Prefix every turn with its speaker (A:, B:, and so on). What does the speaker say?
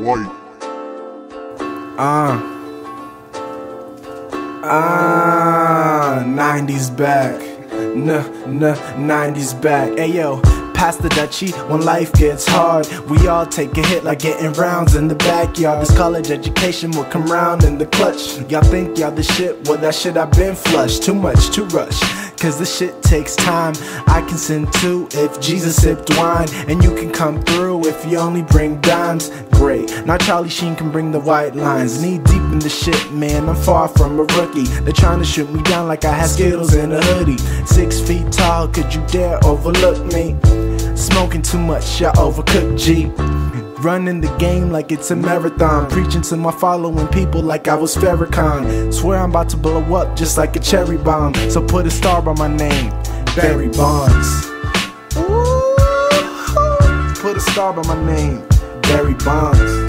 A: White.
B: Uh. Ah, 90s back. Nah, nah, 90s back. Hey yo, pass the Dutchie when life gets hard. We all take a hit like getting rounds in the backyard. This college education will come round in the clutch. Y'all think y'all the shit? Well, that shit I've been flushed. Too much to rush. Cause this shit takes time. I can send two if Jesus sipped wine. And you can come through if you only bring dimes. Great. Now Charlie Sheen can bring the white lines. Knee deep in the shit, man. I'm far from a rookie. They're trying to shoot me down like I had Skittles in a hoodie. Six feet tall, could you dare overlook me? Smoking too much, y'all overcooked G. Running the game like it's a marathon. Preaching to my following people like I was Farrakhan. Swear I'm about to blow up just like a cherry bomb. So put a star by my name, Barry Bonds. Ooh, put a star by my name, Barry Bonds.